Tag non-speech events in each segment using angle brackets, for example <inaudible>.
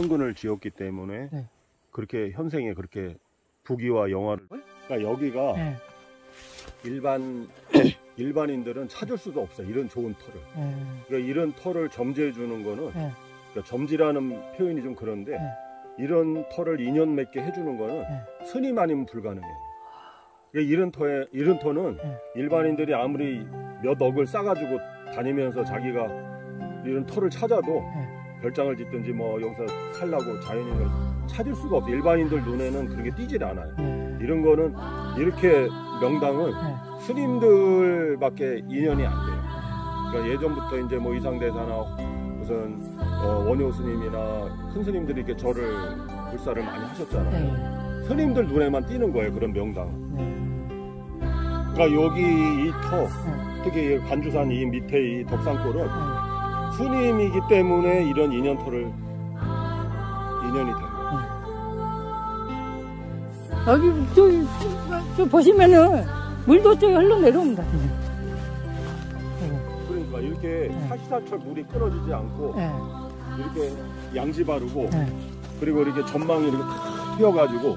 현근을 지었기 때문에 네. 그렇게 현생에 그렇게 부귀와 영화를 그러니까 여기가 예. 일반 <clears throat> 일반인들은 찾을 수도 없어 이런 좋은 터를 예. 그러니까 이런 터를 점지해 주는 거는 예. 그러니까 점지라는 표현이 좀 그런데 네. 이런 터를 인연 맺게 해주는 거는 네. 스님 아니면 불가능해요. 그러니까 이런 터에 이런 터는 네. 일반인들이 아무리 몇 억을 싸가지고 다니면서 자기가 이런 터를 찾아도 네. 별장을 짓든지 뭐 여기서 살라고 자연인을 찾을 수가 없어. 일반인들 눈에는 그렇게 띄질 않아요. 예. 이런 거는 이렇게 명당은 네. 스님들밖에 인연이 안 돼요. 그러니까 예전부터 이제 뭐 의상대사나 무슨 어, 원효 스님이나 큰 스님들이 이렇게 절을 불사를 많이 하셨잖아요. 네. 스님들 눈에만 띄는 거예요 그런 명당. 네. 그러니까 여기 이 터, 네. 특히 이 관주산 이 밑에 이 덕산골은 네. 스님이기 때문에 이런 인연터를 인연이 된 거예요. 여기 저기 저 보시면은 물도 저기 흘러내려옵니다. 그러니까 이렇게 네. 사시사철 물이 끊어지지 않고 예. 이렇게 양지 바르고 예. 그리고 이렇게 전망이 이렇게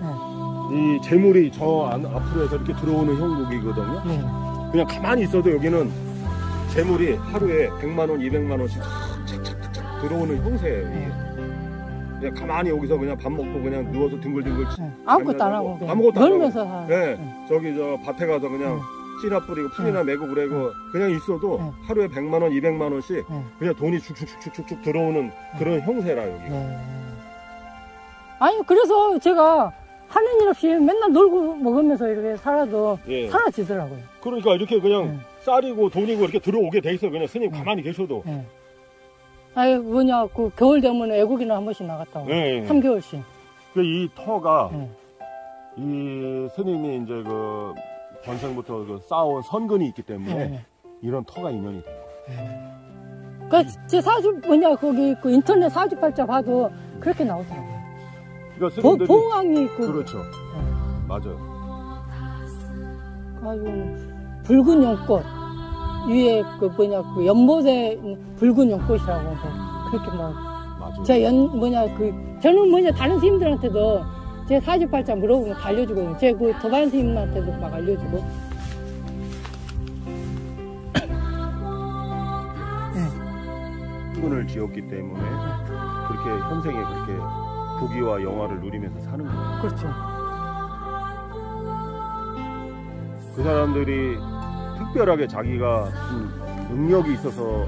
예. 이 재물이 저 안, 앞으로 해서 이렇게 들어오는 형국이거든요. 예. 그냥 가만히 있어도 여기는 재물이 하루에 100만 원, 200만 원씩 착착착착 들어오는 형세예요. 이게. 그냥 가만히 여기서 그냥 밥 먹고 그냥 누워서 뒹굴뒹굴 치- 예. 아무것도 안 하고 그냥 아무것도 안 놀면서 살. 네, 예. 저기 저 밭에 가서 그냥 씨나 뿌리고 풀이나 메고 그래고 그냥 있어도 네. 하루에 100만 원, 200만 원씩 예. 그냥 돈이 축축축축축 들어오는 그런 형세라 여기. 예. 아니 그래서 제가 하는 일 없이 맨날 놀고 먹으면서 이렇게 살아도 예. 사라지더라고요. 그러니까 이렇게 그냥 네. 쌀이고 돈이고 이렇게 들어오게 돼 있어. 그냥 스님 네. 가만히 계셔도. 예. 아니 뭐냐 그 겨울 되면 애국이나 한 번씩 나갔다 오고 네. 3개월씩. 그 이 터가 예. 이 스님이 이제 그 전생부터 그 쌓아온 선근이 있기 때문에 예. 이런 터가 인연이 돼요. 그러니까 제 사주 뭐냐 거기 그 인터넷 사주팔자 봐도 그렇게 나오더라고요. 그러니까 보, 스님들이 봉황이 그 그렇죠. 예. 맞아요. 아주 붉은 연꽃 위에 그 뭐냐 그 연못에 붉은 연꽃이라고 뭐 그렇게 막 맞아요. 제연 뭐냐 그 저는 뭐냐 다른 스님들한테도 제 사주팔자 물어보면 다 알려주거든요. 제그 도반 스님한테도 막 알려주고. <coughs> 선근을 지었기 때문에 그렇게 현생에 그렇게 부귀와 영화를 누리면서 사는 거예요. 그렇죠. 그 사람들이 특별하게 자기가 무슨 능력이 있어서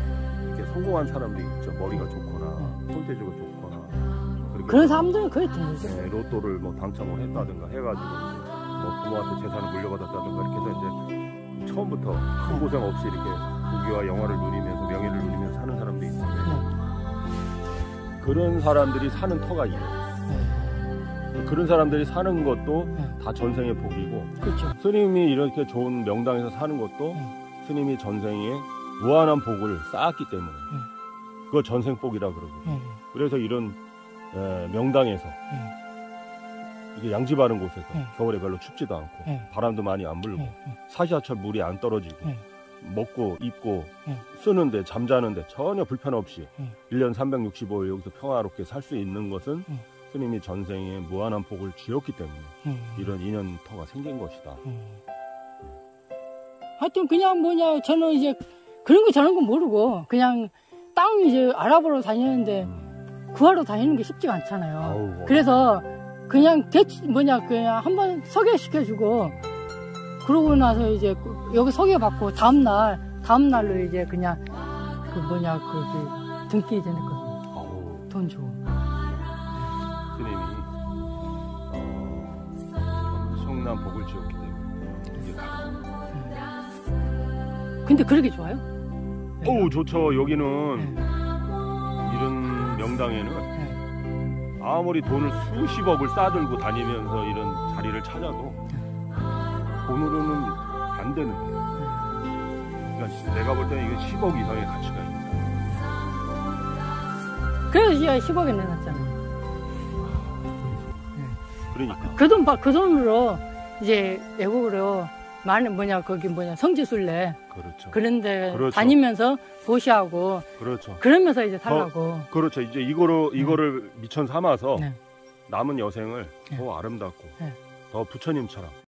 이렇게 성공한 사람들이 있죠. 머리가 좋거나 손재주가 좋거나 그런 사람들은 거의 드물죠. 네, 로또를 뭐 당첨을 했다든가 해가지고 뭐 부모한테 재산을 물려받았다든가 이렇게 해서 이제 처음부터 큰 고생 없이 이렇게 부귀와 영화를 누리면서 명예를 누리면서 사는 사람도 있는데 그런 사람들이 사는 터가 있어요. 네. 그런 사람들이 사는 것도 네. 다 전생의 복이고 그렇죠. 스님이 이렇게 좋은 명당에서 사는 것도 네. 스님이 전생에 무한한 복을 쌓았기 때문에 네. 그거 전생복이라 그러거든요. 네. 그래서 이런 에, 명당에서 네. 이게 양지 바른 곳에서 네. 겨울에 별로 춥지도 않고 네. 바람도 많이 안 불고. 사시사철 물이 안 떨어지고 네. 먹고 입고 네. 쓰는데 잠자는데 전혀 불편 없이 네. 1년 365일 여기서 평화롭게 살 수 있는 것은 네. 스님이 전생에 무한한 복을 지었기 때문에 네. 이런 인연터가 생긴 것이다. 네. 하여튼 그냥 뭐냐 저는 이제 그런 거 저런 거 모르고 그냥 땅 이제 알아보러 다니는데 음. 구하러 다니는 게 쉽지가 않잖아요. 아우, 그래서 그냥 대치 뭐냐 그냥 한번 소개시켜주고 그러고 나서 이제 그- 여기 소개받고 다음 날 다음 날로 이제 그냥 그 뭐냐 그, 그 등기 이제 냈거든요. 돈 주고. 엄청난 복을 지었기 때문에 이게 가능해요. 근데 그러게 좋아요? 어우 좋죠. 여기는 네. 이런 명당에는 네. 아무리 돈을 수십억을 싸들고 다니면서 이런 자리를 찾아도 돈으로는 안 되는 거예요. 그러니까 내가 볼 때는 이게 10억 이상의 가치가 있다. 그래서 제가 10억에 내놨잖아요. 그러니까 그 돈, 그 돈으로 이제 외국으로 많은 뭐냐 거기 뭐냐 성지순례 그렇죠. 그런데 그렇죠. 다니면서 보시하고 그렇죠. 그러면서 이제 살라고. 그렇죠. 이제 이거로 이거를 미천 삼아서 네. 남은 여생을 네. 더 아름답고 네. 더 부처님처럼